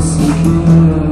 Secure.